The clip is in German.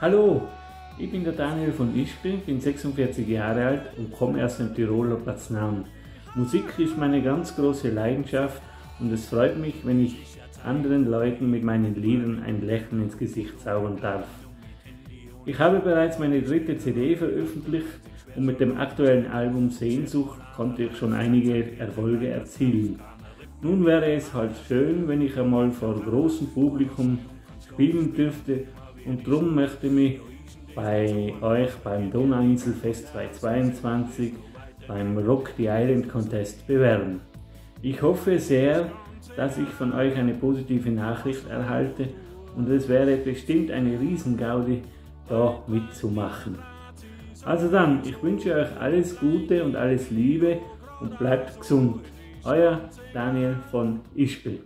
Hallo, ich bin der Daniel von Ispel, bin 46 Jahre alt und komme aus dem Tiroler Platznaun. Musik ist meine ganz große Leidenschaft und es freut mich, wenn ich anderen Leuten mit meinen Liedern ein Lächeln ins Gesicht zaubern darf. Ich habe bereits meine dritte CD veröffentlicht und mit dem aktuellen Album Sehnsucht konnte ich schon einige Erfolge erzielen. Nun wäre es halt schön, wenn ich einmal vor großem Publikum spielen dürfte und darum möchte ich mich bei euch beim Donauinselfest 2022 beim Rock the Island Contest bewerben. Ich hoffe sehr, dass ich von euch eine positive Nachricht erhalte und es wäre bestimmt eine Riesengaudi, da mitzumachen. Also dann, ich wünsche euch alles Gute und alles Liebe und bleibt gesund. Euer Daniel von Ispel.